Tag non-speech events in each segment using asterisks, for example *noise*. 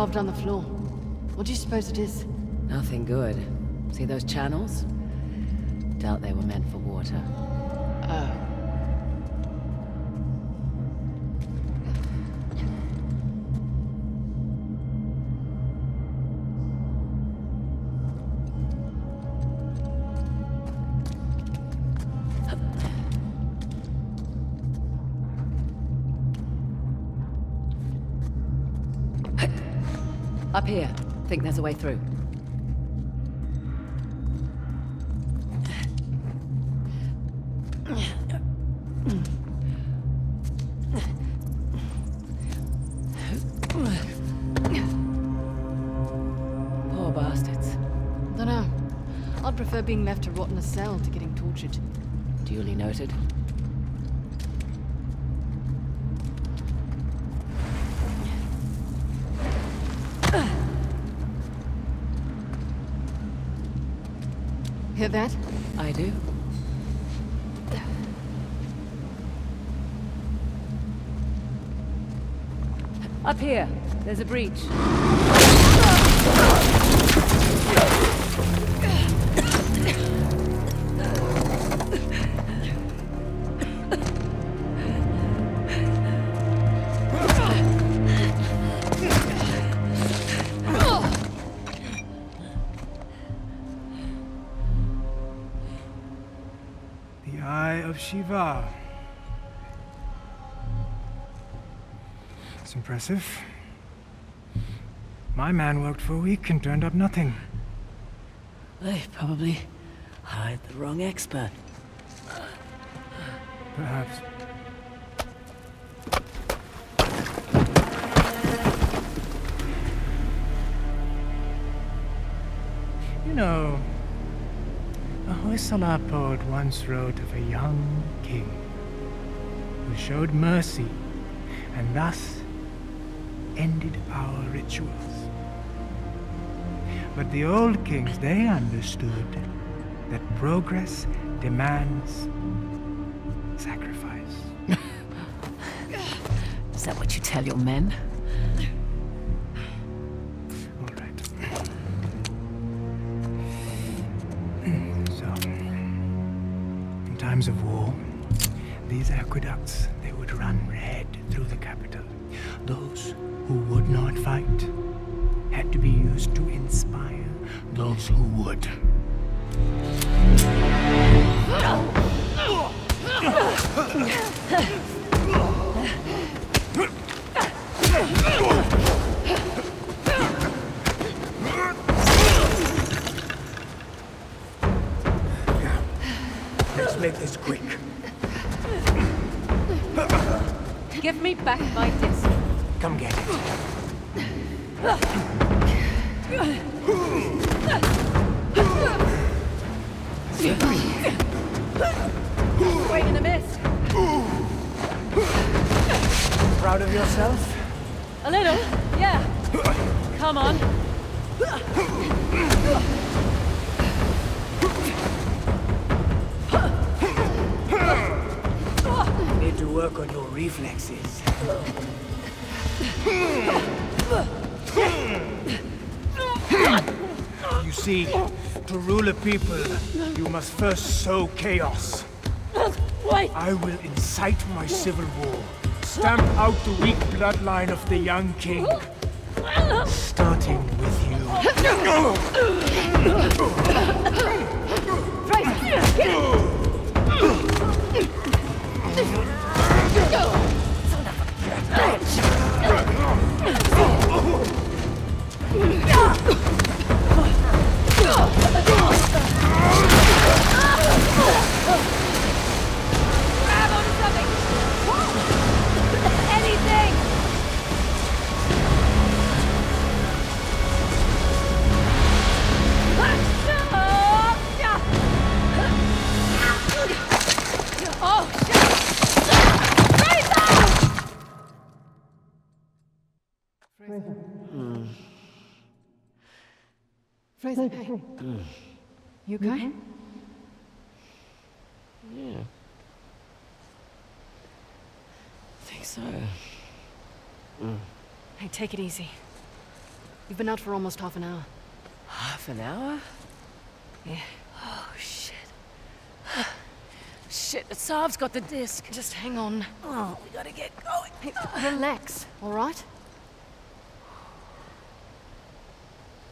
carved on the floor. What do you suppose it is? Nothing good. See those channels? Doubt they were meant for water. Oh. Here. Think there's a way through. Poor bastards. Dunno. I'd prefer being left to rot in a cell to getting tortured. Duly noted. Hear that? I do. Up here. There's a breach. Shiva. It's impressive. My man worked for a week and turned up nothing. They probably hired the wrong expert. Perhaps. You know, Hoysala poet once wrote of a young king who showed mercy and thus ended our rituals. But the old kings, they understood that progress demands sacrifice. *laughs* Is that what you tell your men? Times of war, these aqueducts, they would run red through the capital. Those who would not fight had to be used to inspire those who would. Proud of yourself? A little, yeah. Come on. You need to work on your reflexes. You see, to rule a people, you must first sow chaos. Wait. I will incite my civil war, stamp out the weak bloodline of the young king, starting with you. Grab Frazer, hey. You okay? Mm-hmm. Yeah. Think so. Mm. Hey, take it easy. You've been out for almost half an hour. Half an hour? Yeah. Oh, shit. *sighs* shit, the Saab's got the disc. Just hang on. Oh, we gotta get going. Hey, relax, all right?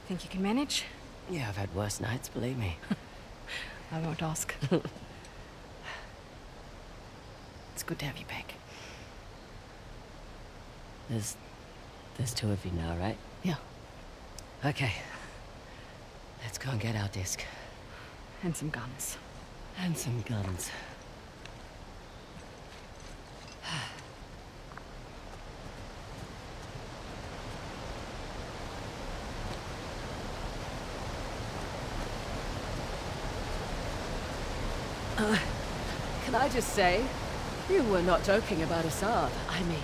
Think you can manage? Yeah, I've had worse nights, believe me. *laughs* I won't ask. *laughs* it's good to have you back. There's... There's two of you now, right? Yeah, Okay. Let's go and get our disc. and some guns. And some guns. I just say, you were not joking about Asav. I mean,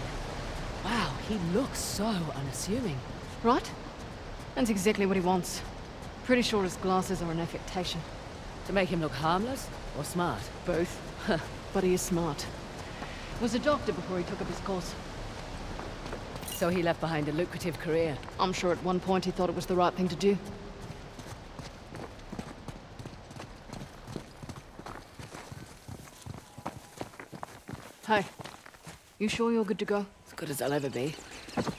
wow, he looks so unassuming. Right? That's exactly what he wants. Pretty sure his glasses are an affectation. To make him look harmless or smart? Both. *laughs* But he is smart. Was a doctor before he took up his course. so he left behind a lucrative career. I'm sure at one point he thought it was the right thing to do. Hey, you sure you're good to go? As good as I'll ever be.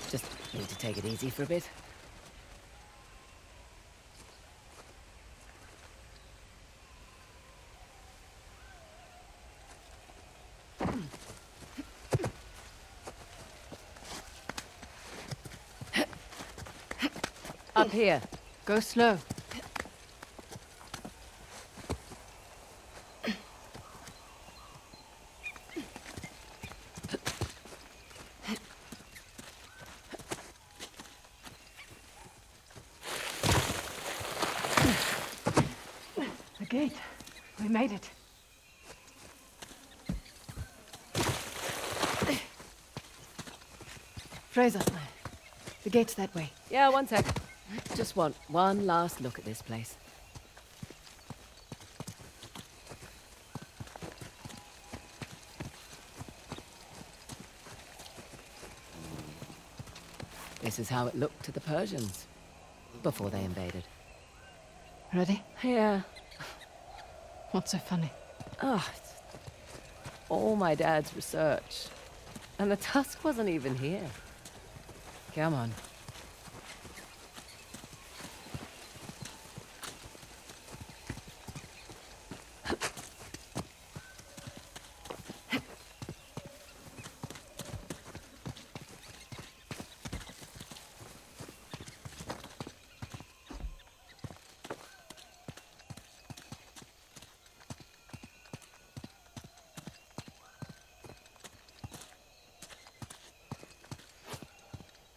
Just need to take it easy for a bit. Up here. Go slow. The gate. We made it. Frazer, the gate's that way. Yeah, one sec. Just want one last look at this place. This is how it looked to the Persians before they invaded. Ready? Yeah. *sighs* What's so funny? Oh, all my dad's research. And the tusk wasn't even here. Come on.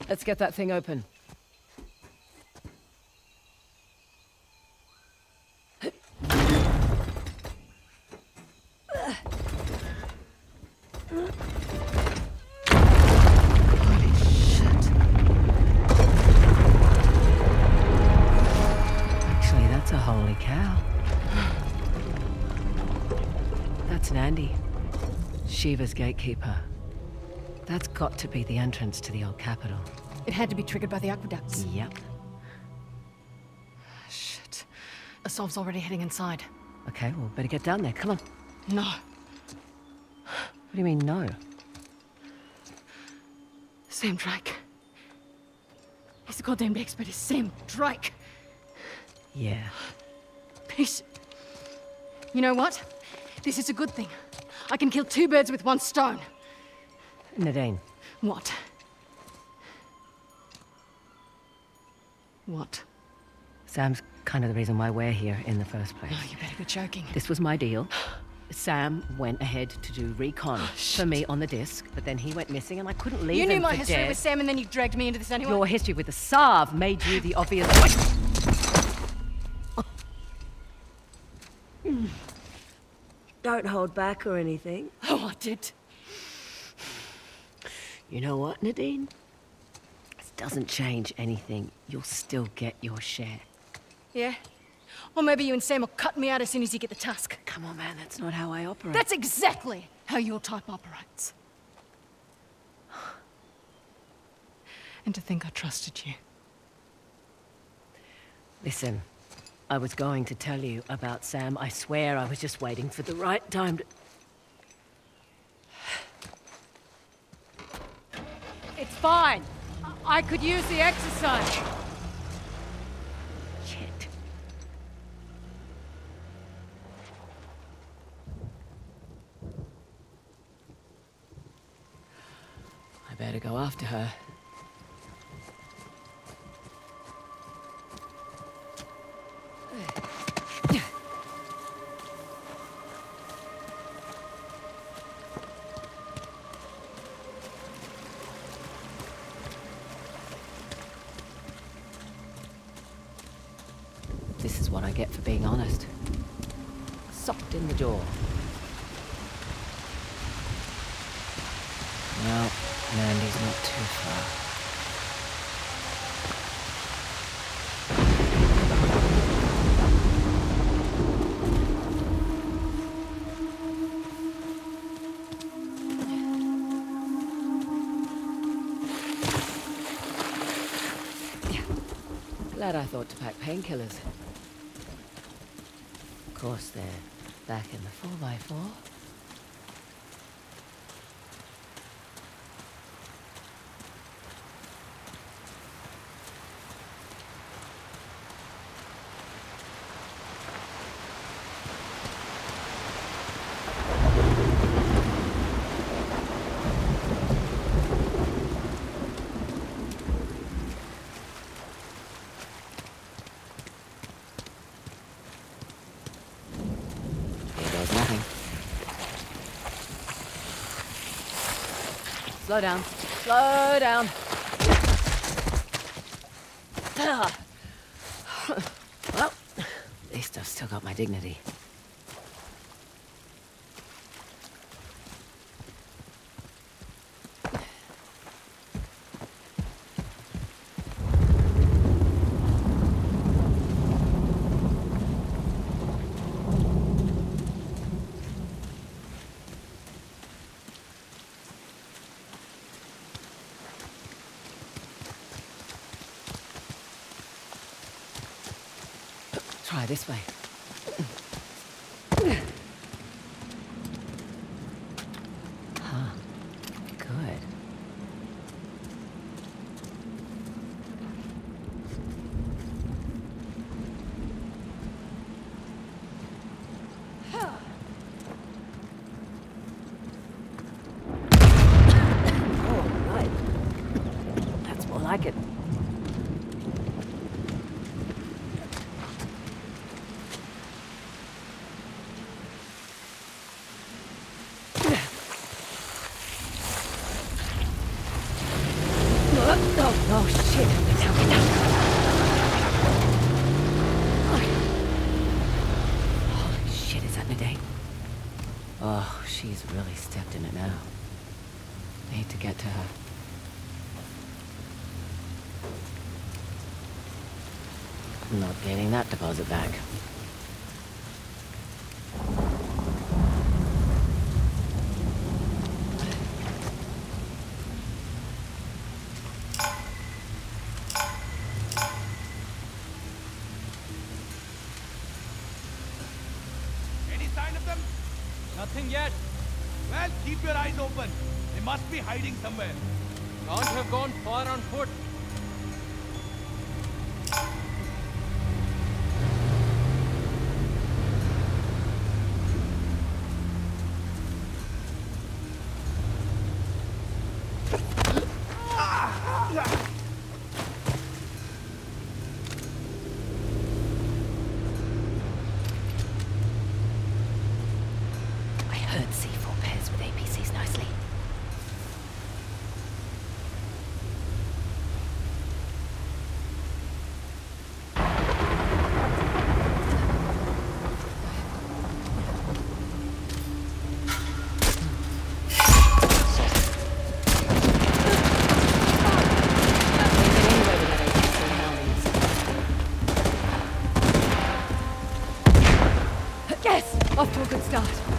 Let's get that thing open. Actually, that's a holy shit. Got to be the entrance to the old capital. It had to be triggered by the aqueducts. Yep. Ah, shit. Asav's already heading inside. Okay, well, better get down there. Come on. No. What do you mean, no? Sam Drake. He's a goddamn expert. It's Sam Drake. Yeah. Peace. You know what? This is a good thing. I can kill two birds with one stone. Nadine, What? What? Sam's kind of the reason why we're here in the first place. Oh, you better be joking. This was my deal. Sam went ahead to do recon oh, for me on the disc, but then he went missing and I couldn't leave You knew my for history dead. with Sam and then you dragged me into this anyway? Your history with the Sav made you the obvious. *laughs* Don't hold back or anything. Oh, I did. You know what, Nadine? This doesn't change anything. You'll still get your share. Yeah? Or maybe you and Sam will cut me out as soon as you get the tusk. Come on, man, that's not how I operate. That's exactly how your type operates. *sighs* And to think I trusted you. Listen, I was going to tell you about Sam. I swear I was just waiting for the right time to... fine. I, I could use the exercise. Shit. I better go after her. I thought to pack painkillers. Of course, they're back in the 4x4. Here goes nothing. Slow down. Slow down. *sighs* Well, at least I've still got my dignity. This way. Huh. Good. Oh, right. That's more like it. Oh, oh, shit. Get down, get down. Holy shit, is that Nadine? Oh, she's really stepped in it now. Need to get to her. I'm not getting that deposit back. Any sign of them? Nothing yet. Well, keep your eyes open. They must be hiding somewhere. Can't have gone far on foot. Yes! Off to a good start.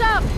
Up!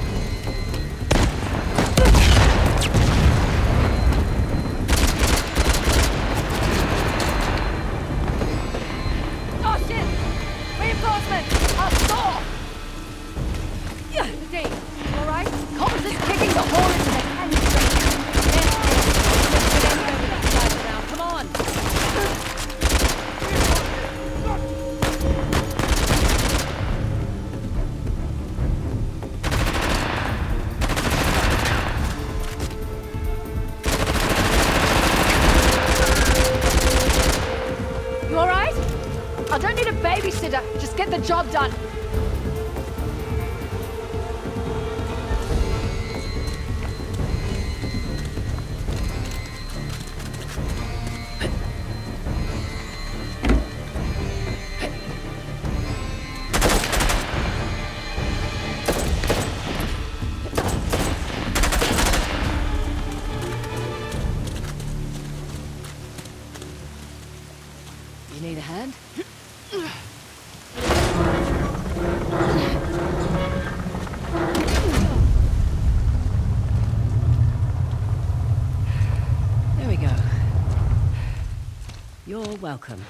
Welcome.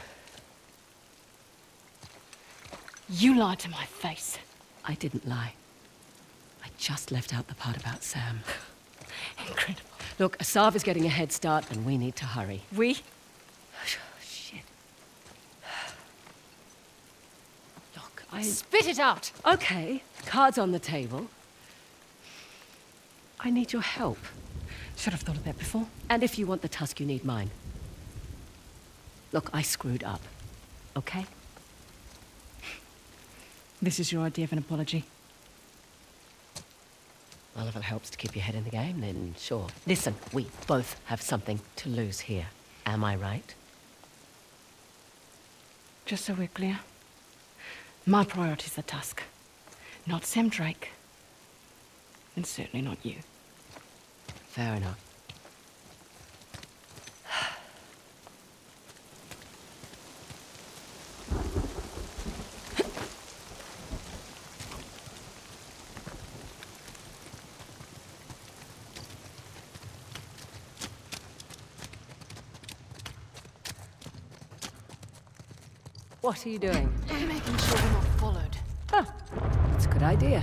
You lied to my face. I didn't lie. I just left out the part about Sam. *laughs* Incredible. Look, Asav is getting a head start and we need to hurry. We? Oh, *sighs* Shit. *sighs* Look, I... Spit it out! Okay, cards on the table. I need your help. Should have thought of that before. And if you want the tusk, you need mine. Look, I screwed up. Okay? This is your idea of an apology. Well, if it helps to keep your head in the game, then sure. Listen, we both have something to lose here. Am I right? Just so we're clear, my priority's the Tusk, not Sam Drake, and certainly not you. Fair enough. What are you doing? Making sure we're not followed. Huh. That's a good idea.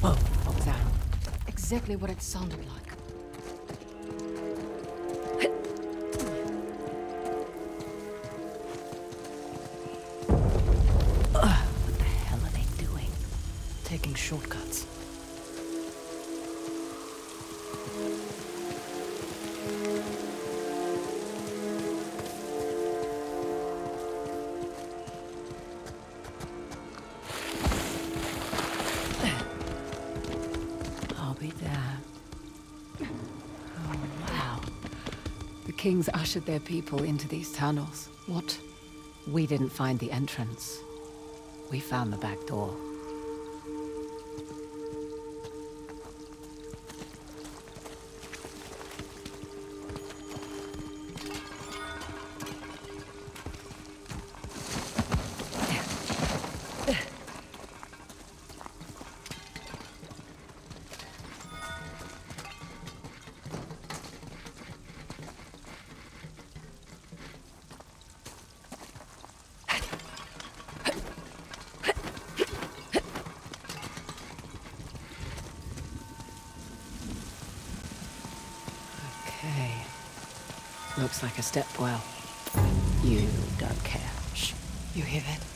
Whoa, what was that? Exactly what it sounded like. Kings ushered their people into these tunnels. What? We didn't find the entrance. We found the back door. Looks like a step well. You don't care. Shh. You hear that?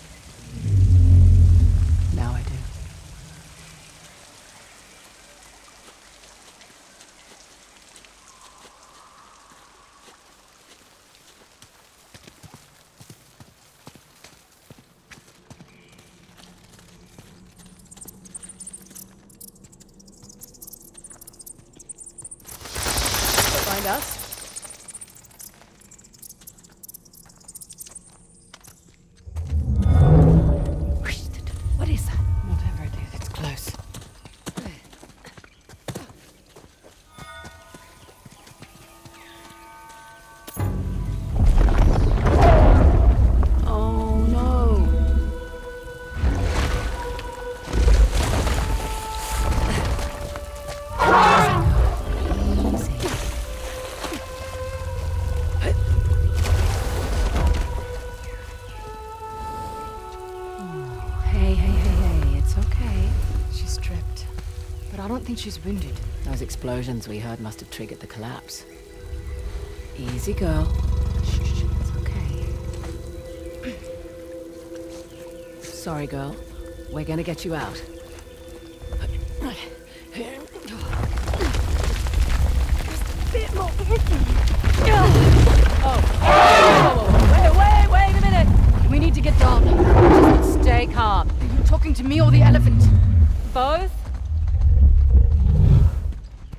Think she's wounded. Those explosions we heard must have triggered the collapse. Easy, girl. Shh, shh, it's okay. *clears throat* Sorry, girl. We're gonna get you out. Just Wait, wait, wait a minute! We need to get down. Just stay calm. Are you talking to me or the elephant? Both?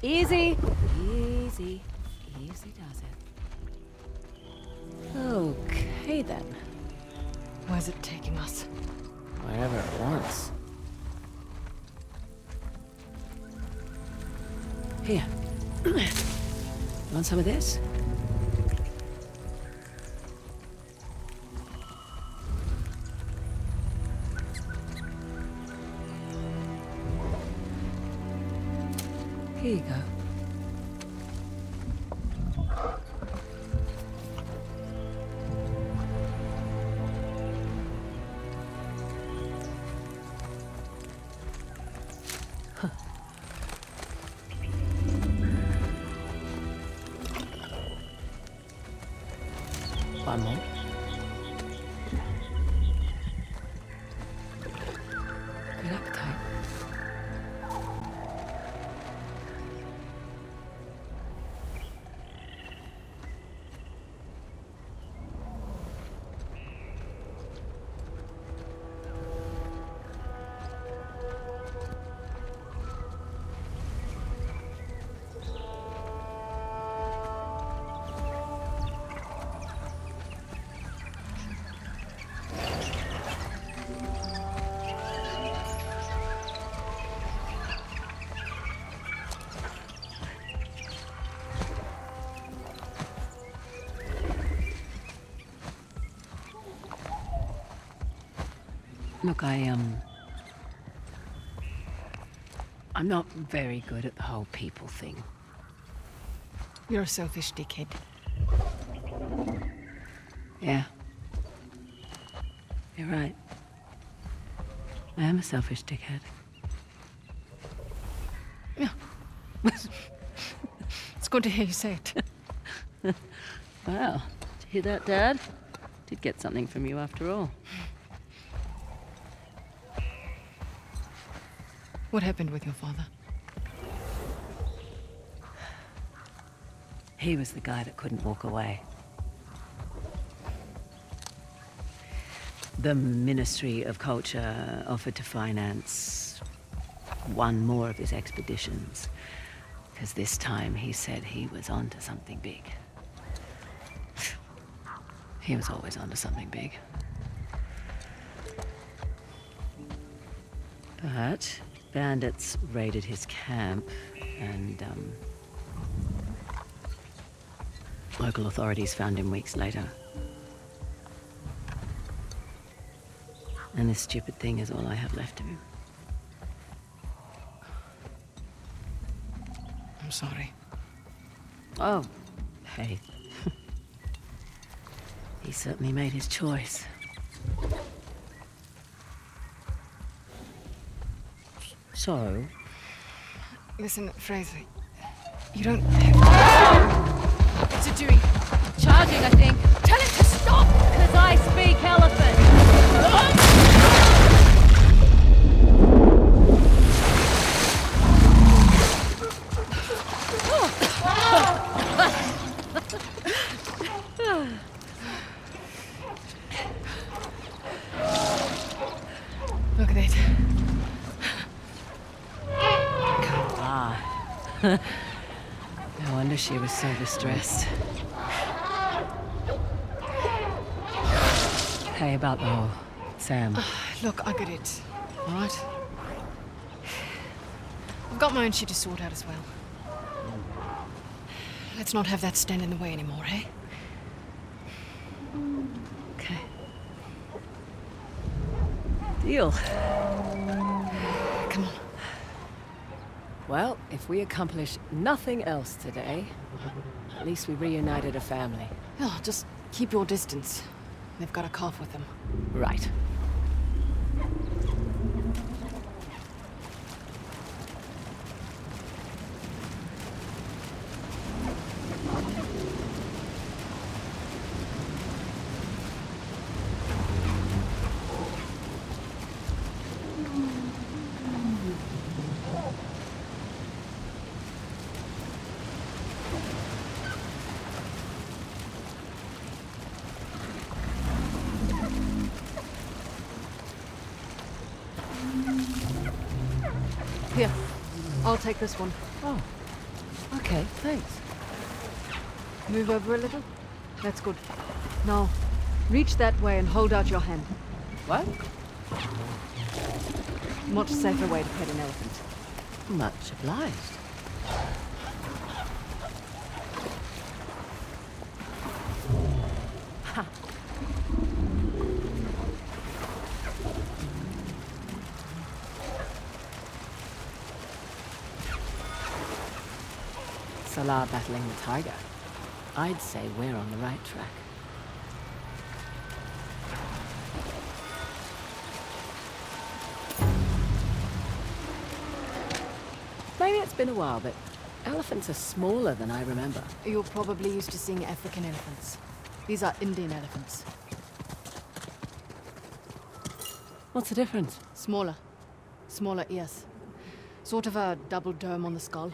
Easy. Easy. Easy does it. Okay, then. Where's it taking us? Wherever it wants. Here. you *clears throat* Want some of this? Here you go. One more. Look, I, um... I'm not very good at the whole people thing. You're a selfish dickhead. Yeah. You're right. I am a selfish dickhead. Yeah. *laughs* it's good to hear you say it. *laughs* Wow. Did you hear that, Dad? Did get something from you after all. What happened with your father? He was the guy that couldn't walk away. The Ministry of Culture offered to finance one more of his expeditions. Because this time he said he was onto something big. He was always onto something big. But bandits raided his camp and um, Local authorities found him weeks later. And this stupid thing is all I have left of him. I'm sorry. Oh, hey. *laughs* he certainly made his choice. So, Listen, Frazer. You don't have What's it doing? Charging, I think. Tell it to stop! Because I speak elephant! Look at it. *laughs* no wonder she was so distressed. Hey, about the whole Sam. Look, I get it. All right? I've got my own shit to sort out as well. Let's not have that stand in the way anymore, eh? Okay. Deal. Well, if we accomplish nothing else today, at least we reunited a family. Oh, just keep your distance. They've got a cough with them. Right. I'll take this one. Oh. Okay, thanks. Move over a little. That's good. Now, reach that way and hold out your hand. What? Much safer way to pet an elephant. Much obliged. Battling the tiger. I'd say we're on the right track. Maybe it's been a while, but elephants are smaller than I remember. You're probably used to seeing African elephants. These are Indian elephants. What's the difference? Smaller. Smaller ears. Sort of a double dome on the skull.